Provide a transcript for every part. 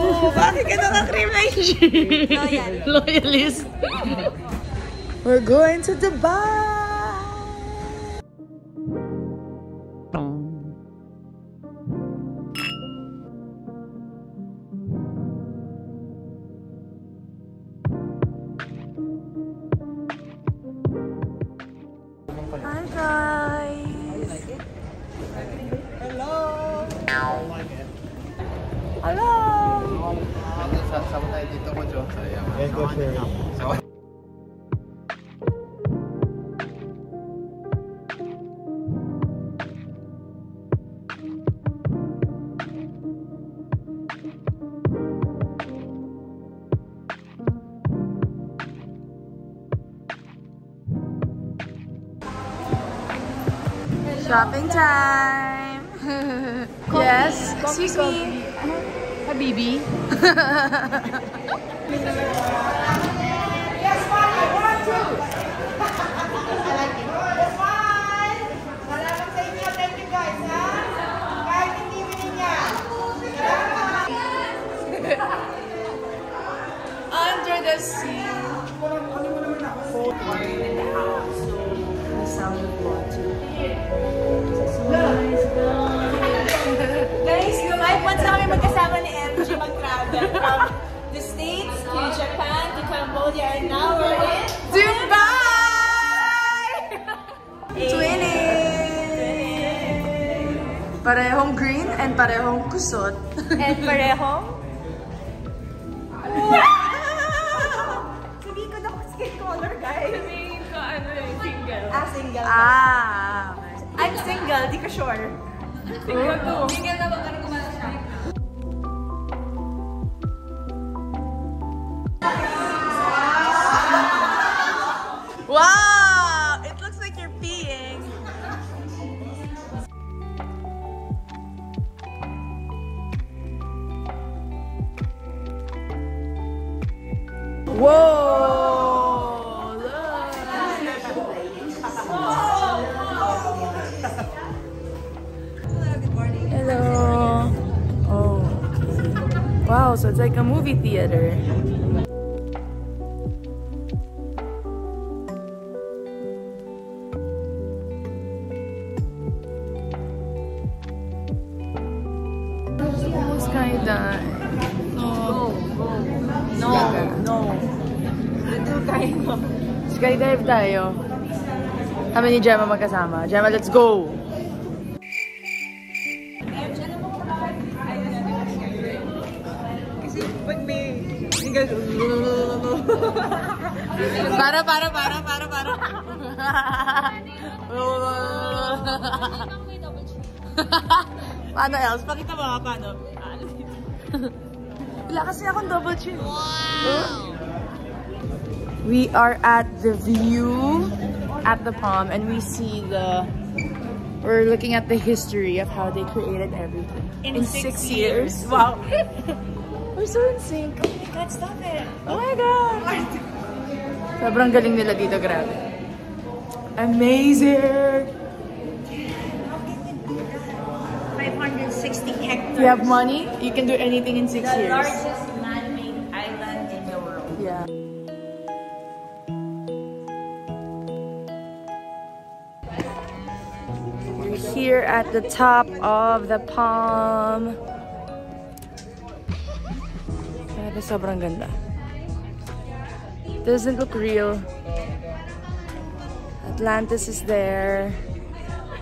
mo. Bakit ka naka-cream Loyalist. We're going to Dubai! Dito ko, Jo. Sayang. Yan ko, sir. Shopping time. yes. Excuse me. Habibi. Under States to Japan to Cambodia and now we're in Dubai! Twinning! Parehong green and parehong kusot. and parehong Sabihin ko na kung skin color, guys. Sabihin ko ano yung single. Ah, single. Ah! I'm single, di ko sure. Single to. Single na ba? Pero Whoa! Hello. Oh. Wow, so it's like a movie theater. Skydive tayo. Kami ni Gemma magkasama. Gemma, let's go! Para, para, para, para, para. paano else? Pakita mo nga paano. Wala kasi akong double chin. Wow! We are at the view at the palm and we see the we're looking at the history of how they created everything In six years. Wow. we're so in sync. Oh god, stop it. Oh my god. Sobrang galing nila dito, grabe. Amazing. 560 hectares. If you have money, you can do anything in six The years. Here at the top of the palm. Sobrang ganda. Doesn't look real. Atlantis is there.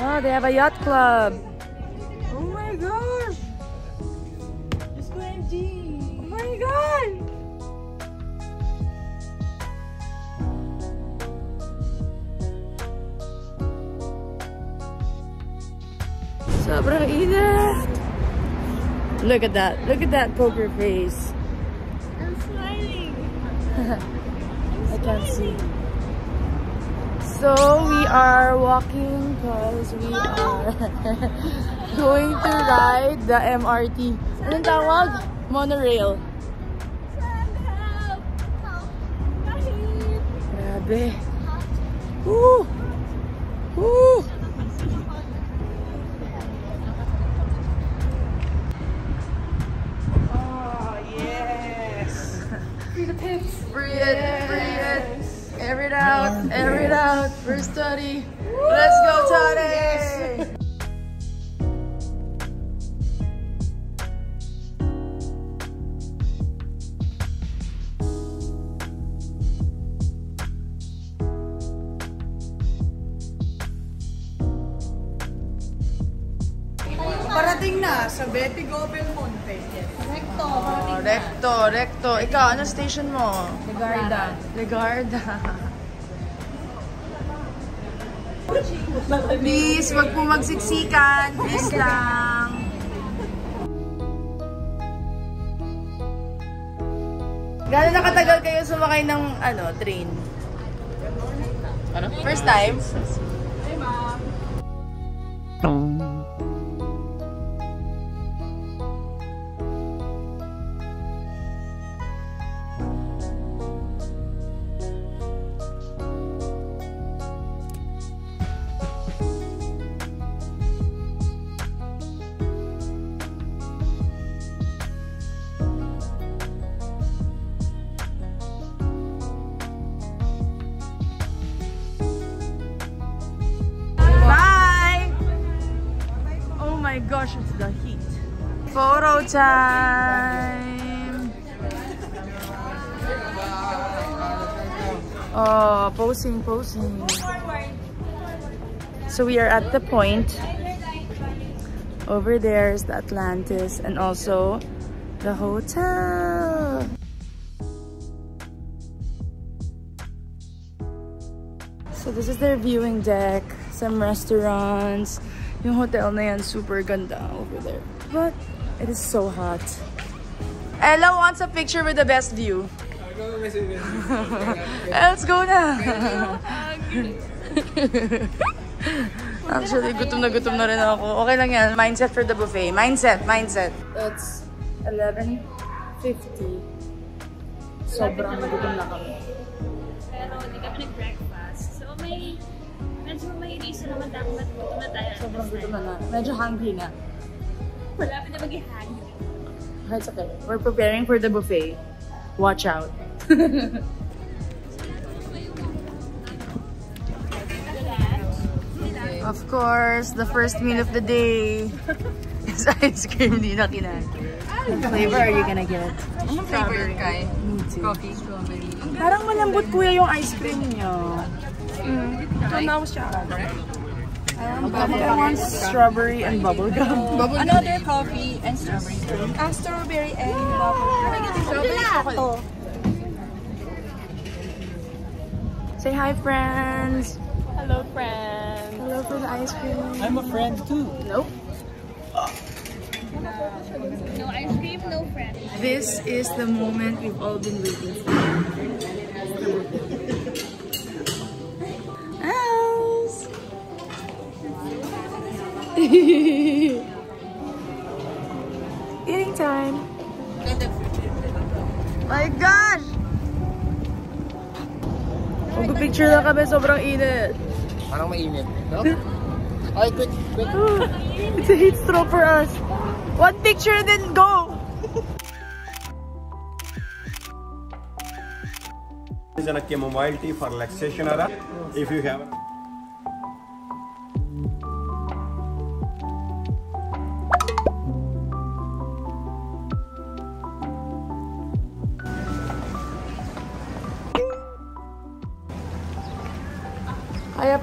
Oh, they have a yacht club. Look at that. Look at that poker face. I'm smiling. I can't see. So we are walking because we are going to ride the MRT. Anong tawag? Monorail. Grabe. Woo! Woo! Oh, yeah. Breathe it, breathe it. Air it out, air it out. First study. Let's go, Tony! Parating na sa Betty Go-Belmonte. Recto, Oh, recto, recto. Ikaw, ano station mo? Legarda. Legarda. Please, wag po magsiksikan. Please lang. Gano'n nakatagal kayo sumakay ng ano, train? Ano? First time? Bye! Time! Oh, posing, posing. So we are at the Pointe. Over there is the Atlantis and also the hotel. So this is their viewing deck, some restaurants. Yung hotel na yan, super ganda over there. But it is so hot. Ella wants a picture with the best view. Let's go na! Actually, gutom na gutom na rin ako. Okay lang yan. Mindset for the buffet. Mindset, mindset. It's 11.50. Sobrang gutom na kami. Pero hindi kami nag-breakfast. So may, medyo may reason naman dapat gutom na tayo. Sobrang gutom na na. Medyo hungry na. Malapit na mag-hungry. That's okay. We're preparing for the buffet. Watch out. of course, the first meal of the day is ice cream. Di na kinain. What flavor are you gonna get? Anong flavor kay? Me too. Coffee, strawberry. Parang malambot kuya yung ice cream niyo. Mm. I want strawberry and bubblegum. Another coffee and strawberry. Ah, strawberry and bubble. gum. Say hi, friends. Hello, friends! Hello for the ice cream. I'm a friend too. Nope. No ice cream, no friends. This is the moment we've all been waiting for. Eating time. My gosh! picture, na kami, sobrang init. Parang mainit, no? Ay, quick, quick. It's a heat stroke for us. One picture and then go! is an a chamomile tea for relaxation, Ara, if you have.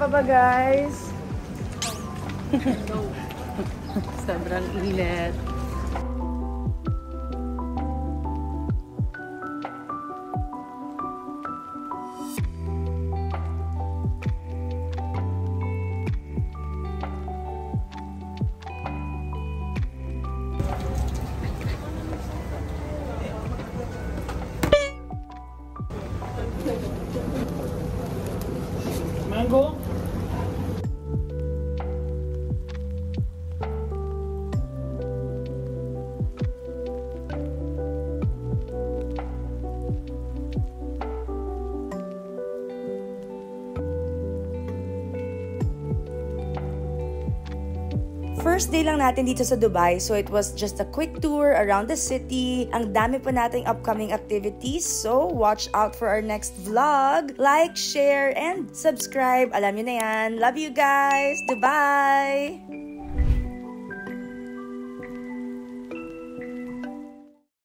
Pa ba guys? Sobrang init. Mango? First day lang natin dito sa Dubai, so it was just a quick tour around the city. Ang dami pa nating upcoming activities, so watch out for our next vlog. Like, share, and subscribe. Alam nyo na yan. Love you guys. Dubai!